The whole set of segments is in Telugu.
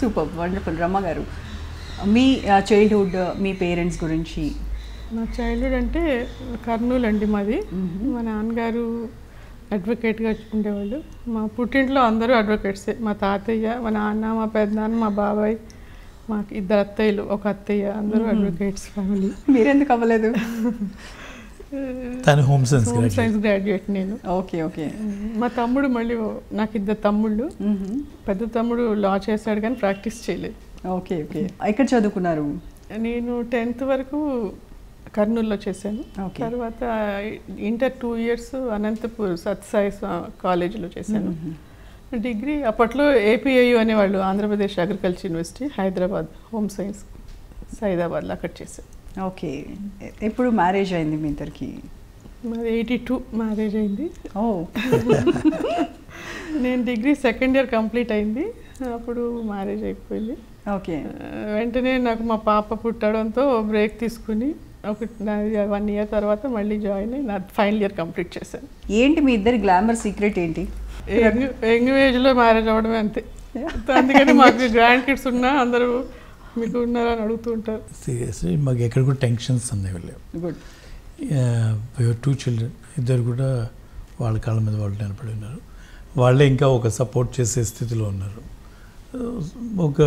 Super wonderful. రమ్మ గారు మీ చైల్డ్హుడ్ మీ పేరెంట్స్ గురించి. నా చైల్డ్హుడ్ అంటే కర్నూలు అండి మాది మా నాన్నగారు అడ్వకేట్గా ఉండేవాళ్ళు. మా పుట్టింట్లో అందరూ అడ్వకేట్సే మా తాతయ్య మా నాన్న మా పెద్దనాన్న మా బాబాయ్ మాకు ఇద్దరు అత్తయ్యలు ఒక అత్తయ్య. అందరూ అడ్వకేట్స్ ఫ్యామిలీ మీరెందుకు అవ్వలేదు? తను home science home graduate science graduate నేను. ఓకే ఓకే మా తమ్ముడు మళ్ళీ నాకు ఇద్దరు తమ్ముళ్ళు. పెద్ద తమ్ముడు లా చేశాడు కానీ ప్రాక్టీస్ చేయలేదు. ఓకే ఓకే ఎక్కడ చదువుకున్నారు? నేను టెన్త్ వరకు కర్నూలులో చేశాను. తర్వాత inter two years Anantapur Satsai స్వా- కాలేజీలో చేశాను. డిగ్రీ అప్పట్లో ఏపీఐయు అనేవాళ్ళు Andhra Pradesh agriculture university Hyderabad home science సైదాబాద్లో అక్కడ చేశాను. ఓకే ఎప్పుడు మ్యారేజ్ అయింది మీ ఇద్దరికి? మాది ఎయిటీ టూ మ్యారేజ్ అయింది. ఓ నేను డిగ్రీ సెకండ్ ఇయర్ కంప్లీట్ అయింది. అప్పుడు మ్యారేజ్ అయిపోయింది. ఓకే వెంటనే నాకు మా పాప పుట్టడంతో బ్రేక్ తీసుకుని ఒక వన్ ఇయర్ తర్వాత మళ్ళీ జాయిన్ అయ్యి నా ఫైనల్ ఇయర్ కంప్లీట్ చేశాను. ఏంటి మీ ఇద్దరి గ్లామర్ సీక్రెట్ ఏంటి? యంగ్ యంగ్ ఏజ్లో మ్యారేజ్ అవ్వడమే అంతే. అందుకని మాకు గ్రాండ్ కిడ్స్ ఉన్నా అందరూ మీకు ఉన్నారా అని అడుగుతూ ఉంటారు సీరియస్లీ మాకు ఎక్కడ కూడా టెన్షన్స్ వెళ్ళి గుడ్ టూ చిల్డ్రన్ ఇద్దరు కూడా వాళ్ళ కాళ్ళ మీద వాళ్ళు నిలబడి ఉన్నారు. వాళ్ళే ఇంకా ఒక సపోర్ట్ చేసే స్థితిలో ఉన్నారు. ఒక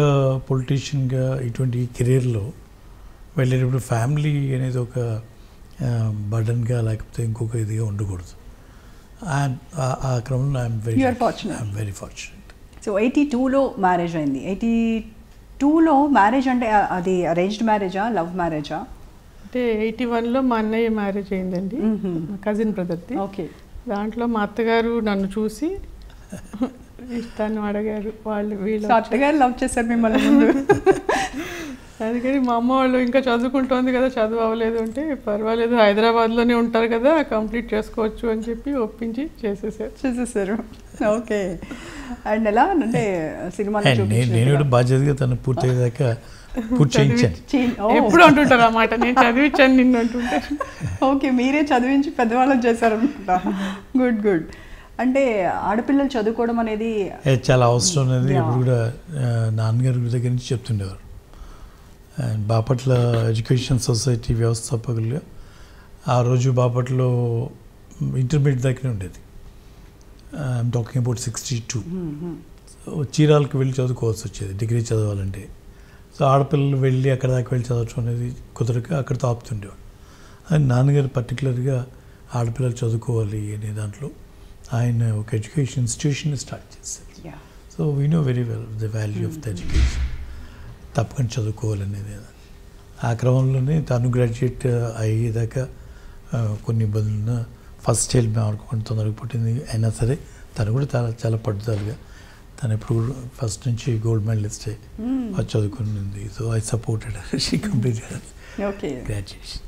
పొలిటీషియన్గా ఇటువంటి కెరీర్లో వెళ్ళేటప్పుడు ఫ్యామిలీ అనేది ఒక బర్డన్గా లేకపోతే ఇంకొక ఇదిగా ఉండకూడదు. ఆ- క్రమంలో very. I'm very fortunate so eighty టూలో మ్యారేజ్ అయింది. ఎయిటీ టూలో మ్యారేజ్ అంటే అది అరేంజ్డ్ మ్యారేజా లవ్ మ్యారేజా అంటే ఎయిటీ వన్లో మా అన్నయ్య మ్యారేజ్ అయిందండి. మా కజిన్ బ్రదర్ది ఓకే. దాంట్లో మా అత్తగారు నన్ను చూసి ఇష్టాన్ని అడిగారు వాళ్ళు వీళ్ళు అత్తగారు లవ్ చేశారు మిమ్మల్ని ముందు. అందుకని మా అమ్మ వాళ్ళు ఇంకా చదువుకుంటోంది కదా చదువు అవ్వలేదు అంటే పర్వాలేదు హైదరాబాద్లోనే ఉంటారు కదా కంప్లీట్ చేసుకోవచ్చు అని చెప్పి ఒప్పించి చేసేసారు. చేసేసారు. ఓకే. అండ్ ఎలా అంటే సినిమాలో అండ్ నేను నేను కూడా బాధ్యతగా తను పూర్తయ్యేదాకా పూర్తి చేయించాను ఎప్పుడు అంటుంటారు ఆ మాట? నేను చదివించాను నిన్ను అంటుంటే. ఓకే మీరే చదివించి పెద్దవాళ్ళని చేశారనుకుంటా. Good good. అంటే ఆడపిల్లలు చదువుకోవడం అనేది చాలా అవసరం అనేది. ఇప్పుడు కూడా నాన్నగారి దగ్గర నుంచి చెప్తుండేవారు. అండ్ బాపట్ల ఎడ్యుకేషన్ సొసైటీ వ్యవస్థాపకులుగా ఆ రోజు బాపట్లో ఇంటర్మీడియట్ దగ్గర ఉండేది. I'm talking about sixty two చీరాలకు వెళ్ళి చదువుకోవాల్సి వచ్చేది డిగ్రీ చదవాలంటే. సో ఆడపిల్లలు వెళ్ళి అక్కడ దాకా వెళ్ళి చదవటం అనేది కుదరక అక్కడితో ఆపుతుండేవాడు అది నాన్నగారు పర్టికులర్గా ఆడపిల్లలు చదువుకోవాలి అనే దాంట్లో ఆయన ఒక ఎడ్యుకేషన్ ఇన్స్టిట్యూషన్ స్టార్ట్ చేశారు. So we know very well the value of the education తప్పకుండా చదువుకోవాలనేది ఆ క్రమంలోనే తను గ్రాడ్యుయేట్ అయ్యేదాకా ఆ, కొన్ని ఇబ్బందులు ఫస్ట్ చైల్డ్ మేము ఆడుకోకుండా తొందరగా పుట్టింది. అయినా సరే తను కూడా చాలా చాలా పట్టుదలగా. తను ఎప్పుడు ఫస్ట్ నుంచి గోల్డ్ మెడలిస్ట్ అది చదువుకునింది. So I supported she complete okay graduation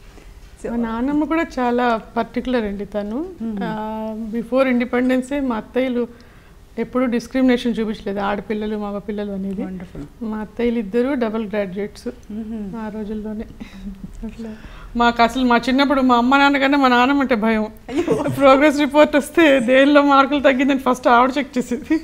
మా నాన్నమ్మ కూడా చాలా పర్టికులర్ అండి తను. బిఫోర్ ఇండిపెండెన్సే మా అత్తయ్యలు ఎప్పుడూ డిస్క్రిమినేషన్ చూపించలేదు. ఆడపిల్లలు మగ పిల్లలు అనేది మా అత్తయ్యలు ఇద్దరు డబుల్ గ్రాడ్యుయేట్స్ ఆ రోజుల్లోనే. అట్లా. మాకు అసలు మా చిన్నప్పుడు మా అమ్మ నాన్న కన్నా మా నాన్నమ్మ అంటే భయం. ప్రోగ్రెస్ రిపోర్ట్ వస్తే దేనిలో మార్కులు తగ్గిందని ఫస్ట్ ఆవిడ చెక్ చేసేది.